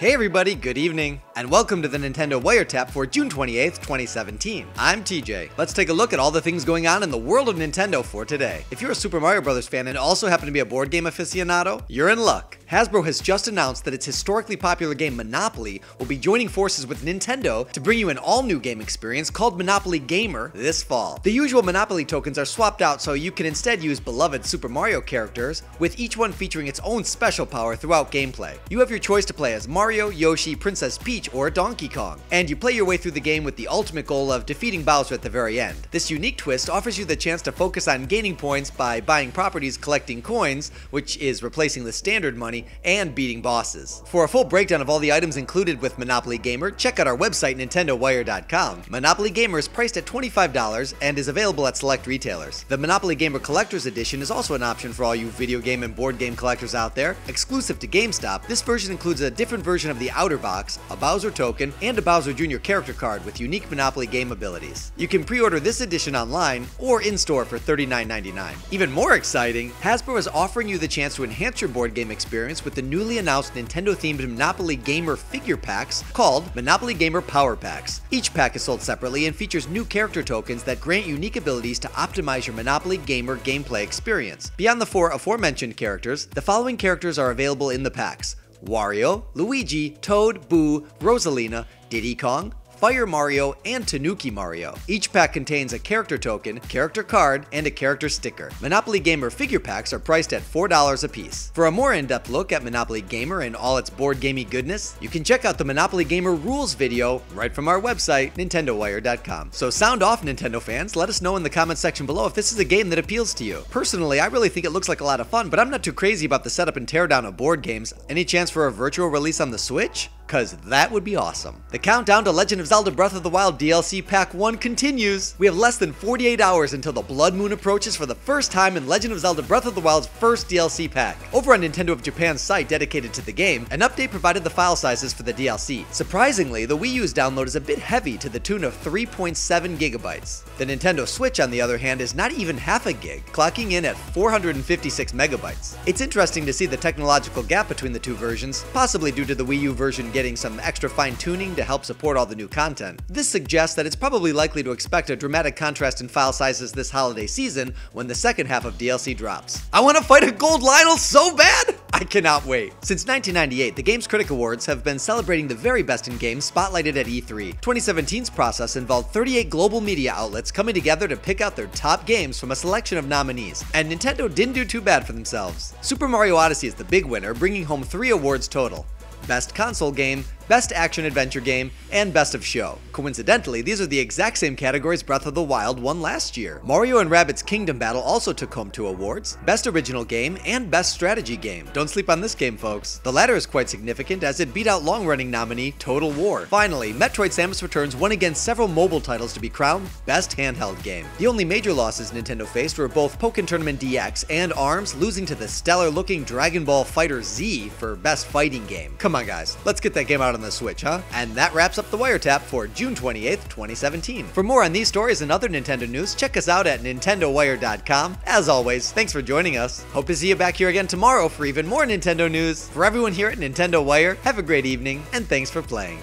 Hey everybody, good evening, and welcome to the Nintendo Wiretap for June 28th, 2017. I'm TJ. Let's take a look at all the things going on in the world of Nintendo for today. If you're a Super Mario Bros. fan and also happen to be a board game aficionado, you're in luck. Hasbro has just announced that its historically popular game Monopoly will be joining forces with Nintendo to bring you an all-new game experience called Monopoly Gamer this fall. The usual Monopoly tokens are swapped out so you can instead use beloved Super Mario characters, with each one featuring its own special power throughout gameplay. You have your choice to play as Mario, Yoshi, Princess Peach, or Donkey Kong, and you play your way through the game with the ultimate goal of defeating Bowser at the very end. This unique twist offers you the chance to focus on gaining points by buying properties collecting coins, which is replacing the standard money, and beating bosses. For a full breakdown of all the items included with Monopoly Gamer, check out our website nintendowire.com. Monopoly Gamer is priced at $25 and is available at select retailers. The Monopoly Gamer Collector's Edition is also an option for all you video game and board game collectors out there. Exclusive to GameStop, this version includes a different version of the outer box, a Bowser token, and a Bowser Jr. character card with unique Monopoly game abilities. You can pre-order this edition online or in-store for $39.99. Even more exciting, Hasbro is offering you the chance to enhance your board game experience with the newly announced Nintendo-themed Monopoly Gamer figure packs called Monopoly Gamer Power Packs. Each pack is sold separately and features new character tokens that grant unique abilities to optimize your Monopoly Gamer gameplay experience. Beyond the four aforementioned characters, the following characters are available in the packs. Wario, Luigi, Toad, Boo, Rosalina, Diddy Kong, Fire Mario, and Tanuki Mario. Each pack contains a character token, character card, and a character sticker. Monopoly Gamer figure packs are priced at $4 a piece. For a more in-depth look at Monopoly Gamer and all its board gamey goodness, you can check out the Monopoly Gamer rules video right from our website, nintendowire.com. So sound off, Nintendo fans. Let us know in the comments section below if this is a game that appeals to you. Personally, I really think it looks like a lot of fun, but I'm not too crazy about the setup and teardown of board games. Any chance for a virtual release on the Switch? Cause that would be awesome. The countdown to Legend of Zelda Breath of the Wild DLC Pack 1 continues. We have less than 48 hours until the Blood Moon approaches for the first time in Legend of Zelda Breath of the Wild's first DLC pack. Over on Nintendo of Japan's site dedicated to the game, an update provided the file sizes for the DLC. Surprisingly, the Wii U's download is a bit heavy to the tune of 3.7 gigabytes. The Nintendo Switch, on the other hand, is not even half a gig, clocking in at 456 megabytes. It's interesting to see the technological gap between the two versions, possibly due to the Wii U version getting some extra fine tuning to help support all the new content. This suggests that it's probably likely to expect a dramatic contrast in file sizes this holiday season when the second half of DLC drops. I want to fight a gold Lynel so bad! I cannot wait. Since 1998, the Game Critics Awards have been celebrating the very best in games spotlighted at E3. 2017's process involved 38 global media outlets coming together to pick out their top games from a selection of nominees, and Nintendo didn't do too bad for themselves. Super Mario Odyssey is the big winner, bringing home three awards total. Best Console Game, Best Action Adventure Game, and Best of Show. Coincidentally, these are the exact same categories Breath of the Wild won last year. Mario and Rabbids Kingdom Battle also took home two awards, Best Original Game and Best Strategy Game. Don't sleep on this game, folks. The latter is quite significant as it beat out long-running nominee Total War. Finally, Metroid Samus Returns won against several mobile titles to be crowned Best Handheld Game. The only major losses Nintendo faced were both Pokken Tournament DX and ARMS losing to the stellar-looking Dragon Ball FighterZ for Best Fighting Game. Come on guys, let's get that game out on the Switch, huh? And that wraps up the Wiretap for June 28th, 2017. For more on these stories and other Nintendo news, check us out at nintendowire.com. As always, thanks for joining us. Hope to see you back here again tomorrow for even more Nintendo news. For everyone here at Nintendo Wire, have a great evening, and thanks for playing.